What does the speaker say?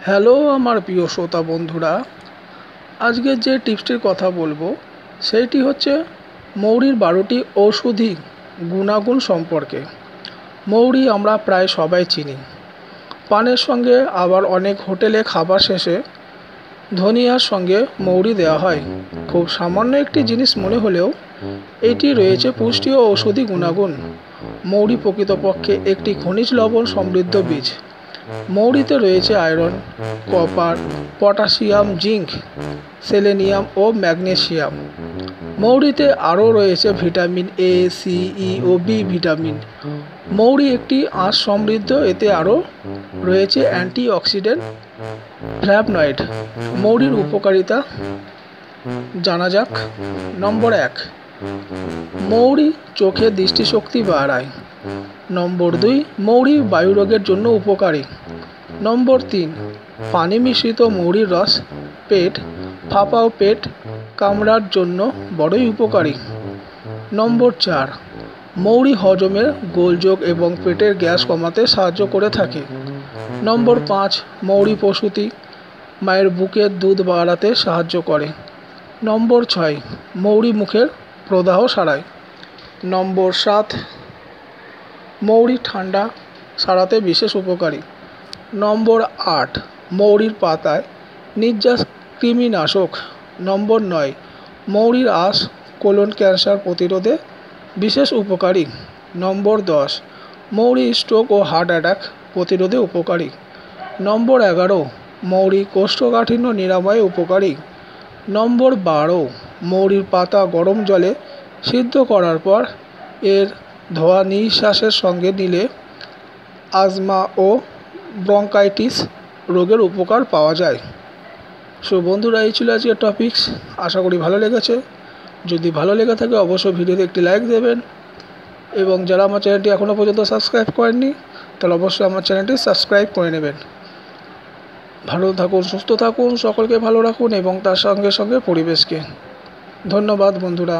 Hello আমার প্রিয় শ্রোতা বন্ধুরা, আজকে যে টিপসটির কথা বলব, সেইটি হচ্ছে মৌরির বারোটি ঔষধি গুণাগুণ সম্পর্কে। মৌরি আমরা প্রায় সবাই চিনি। পানের সঙ্গে আবার অনেক হোটেলে খাবার শেষে ধনিয়ার সঙ্গে মৌরি দেওয়া হয়। খুব সামান্য একটি জিনিস মনে হলেও এটি রয়েছে পুষ্টি ও ঔষধি গুণাগুণ। মৌরি প্রকৃতপক্ষে একটি খনিজ লবণ সমৃদ্ধ বীজ। মৌরিতে রয়েছে iron, copper, potassium, zinc, selenium ও ম্যাগনেসিয়াম মৌরিতে আরও রয়েছে ভিটামিন এ সি ই ও বি ভিটামিন। মৌরি একটি আঁশ সমৃদ্ধ, এতে আরও রয়েছে অ্যান্টিঅক্সিডেন্ট ফ্ল্যাভনয়েড মৌরির উপকারিতা জানা যাক। নম্বর এক মৌরি চোখে দৃষ্টিশক্তি বাড়ায়। নম্বর দুই, মৌরি বায়ুরোগের জন্য উপকারী। নম্বর তিন, পানি মিশ্রিত মৌরির রস পেট, ফাঁপা ও পেট কামড়ার জন্য বড়ই উপকারী। নম্বর চার, মৌরি হজমের গোলযোগ এবং পেটের গ্যাস কমাতে সাহায্য করে থাকে। নম্বর পাঁচ, মৌরি প্রসূতি, মায়ের বুকের দুধ বাড়াতে সাহায্য করে। নম্বর ছয়, মৌরি মুখের প্রদাহ সারায়। নম্বর সাত, মৌরি ঠান্ডা সারাতে বিশেষ উপকারী। নম্বর আট, মৌরির পাতায় নির্যাস কৃমিনাশক। নম্বর নয়, মৌরির আঁশ, কোলন ক্যান্সার প্রতিরোধে বিশেষ উপকারী। নম্বর দশ, মৌরি স্ট্রোক ও হার্ট অ্যাটাক প্রতিরোধে উপকারী। নম্বর এগারো, মৌরি কোষ্ঠকাঠিন্য নিরাময়ে উপকারী। নম্বর বারো মৌরির পাতা গরম জলে সিদ্ধ করার পর এর ধোয়া নিঃশ্বাসের সঙ্গে নিলে আজমা ও ব্রঙ্কাইটিস রোগের উপকার পাওয়া যায়। সো বন্ধুরা, এই ছিল আজকের টপিকস। আশা করি ভালো লেগেছে। যদি ভালো লেগে থাকে, অবশ্যই ভিডিওতে একটি লাইক দেবেন। এবং যারা আমার চ্যানেলটি এখনও পর্যন্ত সাবস্ক্রাইব করেননি, তাহলে অবশ্যই আমার চ্যানেলটি সাবস্ক্রাইব করে নেবেন। ভালো থাকুন, সুস্থ থাকুন, সকলকে ভালো রাখুন এবং তার সঙ্গে সঙ্গে পরিবেশকে। ধন্যবাদ বন্ধুরা।